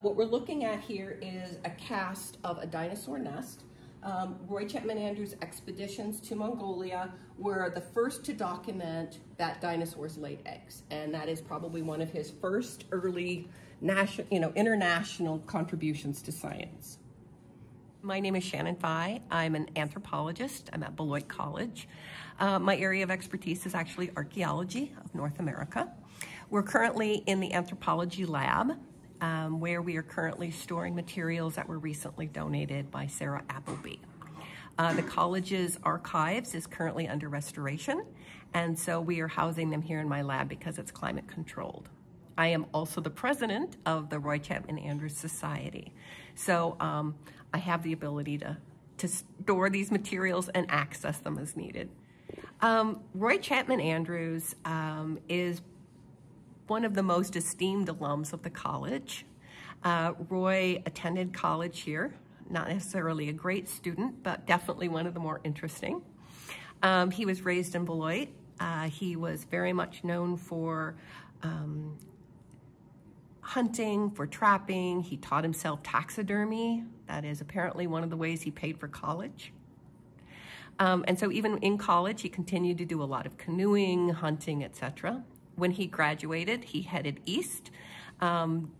What we're looking at here is a cast of a dinosaur nest. Um, Roy Chapman Andrews' expeditions to Mongolia were the first to document that dinosaurs laid eggs. And that is probably one of his first early national, you know, international contributions to science. My name is Shannon Fie. I'm an anthropologist. I'm at Beloit College. Uh, my area of expertise is actually archaeology of North America. We're currently in the anthropology lab um, where we are currently storing materials that were recently donated by Sarah Appleby. Uh, the college's archives is currently under restoration, and so we are housing them here in my lab because it's climate controlled. I am also the president of the Roy Chapman Andrews Society. So um, I have the ability to, to store these materials and access them as needed. Um, Roy Chapman Andrews um, is one of the most esteemed alums of the college. Uh, Roy attended college here, not necessarily a great student, but definitely one of the more interesting. Um, he was raised in Beloit. Uh, he was very much known for um, hunting, for trapping. He taught himself taxidermy. That is apparently one of the ways he paid for college. Um, and so even in college, he continued to do a lot of canoeing, hunting, etc when he graduated, he headed east, um,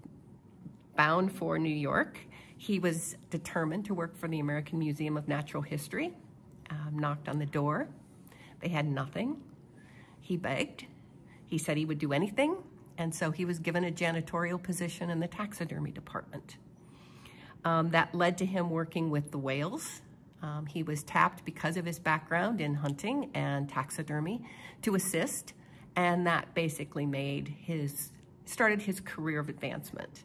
bound for New York. He was determined to work for the American Museum of Natural History, um, knocked on the door. They had nothing. He begged. He said he would do anything, and so he was given a janitorial position in the taxidermy department. Um, that led to him working with the whales. Um, he was tapped because of his background in hunting and taxidermy to assist and that basically made his, started his career of advancement.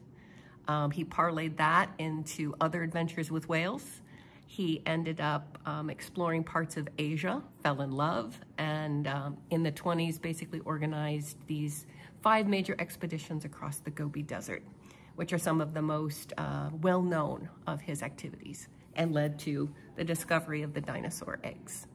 Um, he parlayed that into other adventures with whales. He ended up um, exploring parts of Asia, fell in love, and um, in the 20s basically organized these five major expeditions across the Gobi Desert, which are some of the most uh, well-known of his activities and led to the discovery of the dinosaur eggs.